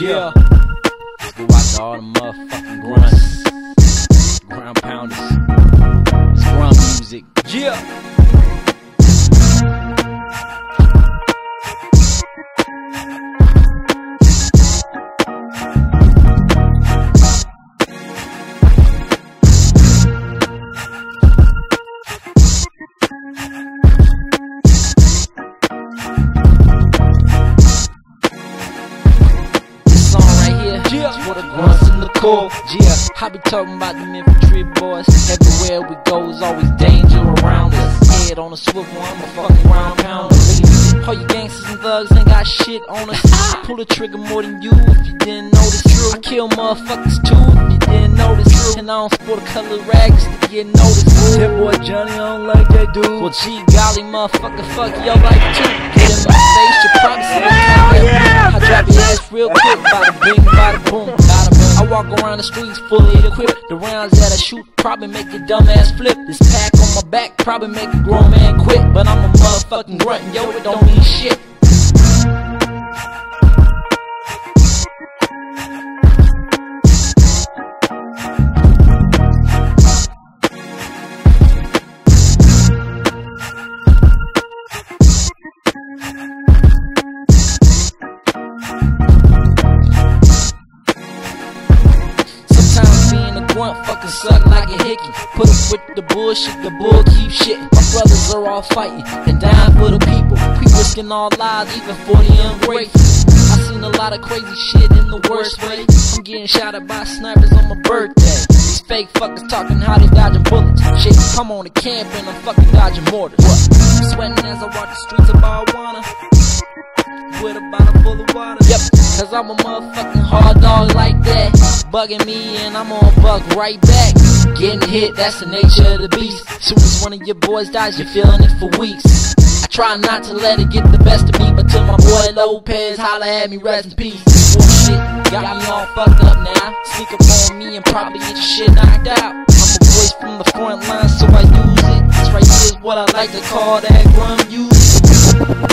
Yeah. Out to all the motherfucking grunts. Ground pounders. It's grunt music. Yeah. Grunts in the corps. Yeah, I be talking about them infantry boys. Everywhere we go is always danger around us. Head on a swivel, I'm a fucking round pounder. All you gangsters and thugs ain't got shit on us. Pull the trigger more than you if you didn't notice. I kill motherfuckers too if you didn't notice. And I don't sport a color rags to get noticed. That boy Johnny, I don't like that dude. Well, gee golly, motherfucker, fuck your life too. Get in my face, you probably see me coming. I drop your ass real quick, bada bing, bada boom, walk around the streets fully equipped. The rounds that I shoot probably make a dumbass flip. This pack on my back probably make a grown man quit. But I'm a motherfucking grunt, yo, it don't mean shit. A fucking suck like a hickey. Up with the bullshit, the bull keep shit. My brothers are all fighting and dying for the people. We risking all lives, even for the ungrateful. I seen a lot of crazy shit in the worst way. I'm getting shot at by snipers on my birthday. These fake fuckers talking how they dodging bullets. Shit, come on the camp and I'm fucking dodging mortars. What? I'm sweating as I walk the streets of Marijuana with a bottle full of water. Yep, cause I'm a motherfucking hard dog like that. Bugging me and I'm on buck right back. Getting hit, that's the nature of the beast. Soon as one of your boys dies, you're feeling it for weeks. I try not to let it get the best of me, but till my boy Lopez holler at me, rest in peace. Bullshit got me all fucked up now. Sneak up on me and probably get your shit knocked out. I'm a voice from the front line, so I use it. This right here is what I like to call that grunt music.